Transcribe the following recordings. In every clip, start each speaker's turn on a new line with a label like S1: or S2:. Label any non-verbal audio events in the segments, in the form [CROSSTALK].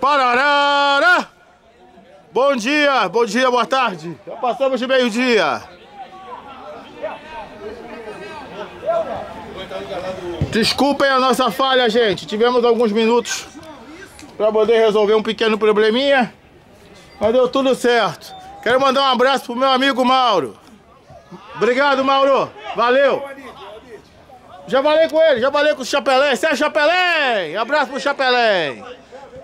S1: Pararara! Bom dia, bom dia, boa tarde. Já passamos de meio-dia. Desculpem a nossa falha, gente. Tivemos alguns minutos para poder resolver um pequeno probleminha. Mas deu tudo certo. Quero mandar um abraço pro meu amigo Mauro. Obrigado, Mauro. Valeu. Já falei com ele, já falei com o Chapelém. Você é Chapelém? Abraço pro Chapelém.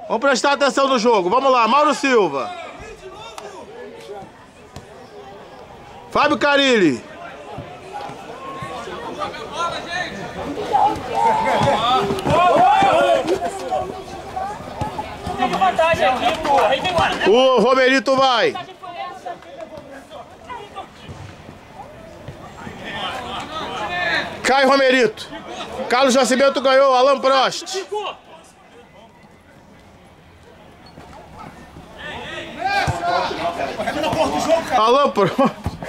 S1: Vamos prestar atenção no jogo. Vamos lá, Mauro Silva. Fábio Carilli. O Romerito vai. Caio Romerito. Carlos Nascimento ganhou. Alan Prost. Alan Prost.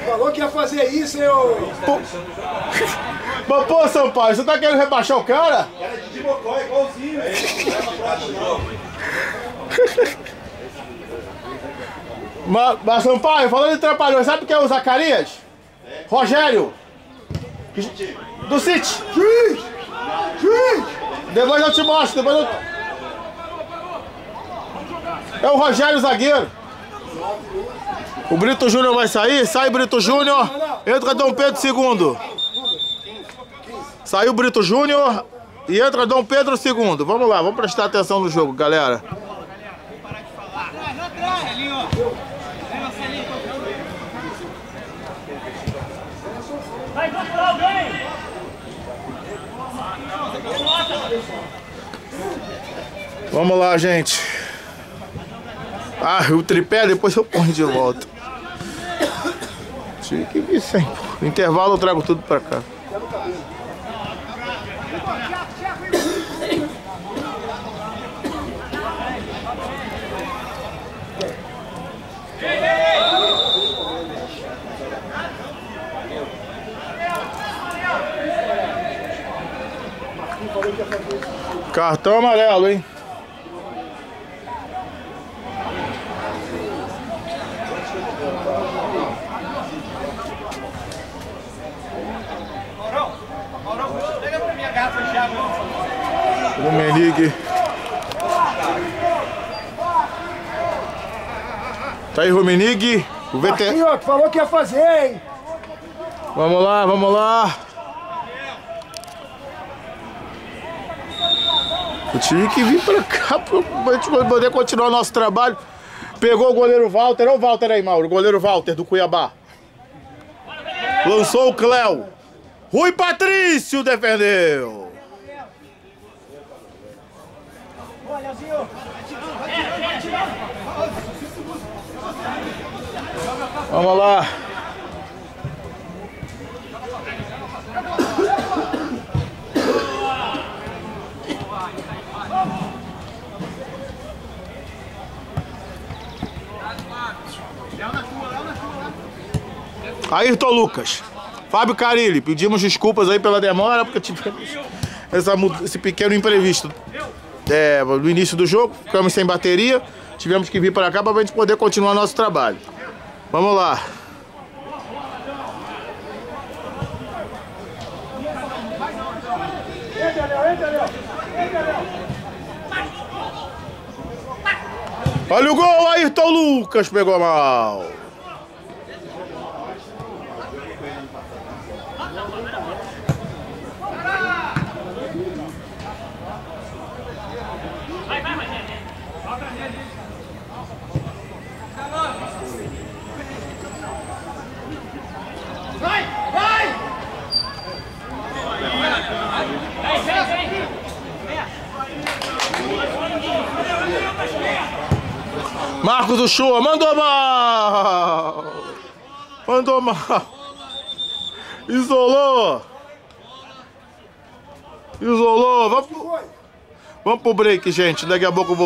S2: Falou que ia fazer isso, eu.
S1: Mas pô, Sampaio, você tá querendo rebaixar o cara?
S3: Cara de Mocó, igualzinho, velho.
S1: Mas, mas Sampaio, falando de trapalhões, sabe quem é o Zacarias? Rogério. Do City.
S2: Juiz! Juiz!
S1: Depois eu te mostro, depois eu... É o Rogério zagueiro. O Brito Júnior vai sair, sai Brito Júnior, entra Dom Pedro II. Saiu Brito Júnior e entra Dom Pedro II. Vamos lá, vamos prestar atenção no jogo, galera. Vamos lá, gente. Ah, o tripé depois eu ponho de volta. Tinha que vir sem. No intervalo eu trago tudo pra cá. Cartão amarelo, hein? Rumenig. Tá aí, Rumenig. O VT...
S2: Aqui, ó, falou que ia fazer, hein?
S1: Vamos lá, vamos lá. Eu tive que vir pra cá [LAUGHS] pra gente poder continuar nosso trabalho. Pegou o goleiro Walter. Olha o Walter aí, Mauro. O goleiro Walter do Cuiabá. Lançou o Cléo. Rui Patrício defendeu. Vamos lá. Ayrton Lucas. Fábio Carilli, pedimos desculpas aí pela demora, porque tivemos essa, esse pequeno imprevisto. É, no início do jogo, ficamos sem bateria, tivemos que vir para cá para a gente poder continuar nosso trabalho. Vamos lá. Olha o gol, Ayrton Lucas pegou mal. Marcos Show, mandou mal! Mandou mal! Isolou! Isolou! Vamos, vamos pro break, gente. Daqui a pouco eu vou.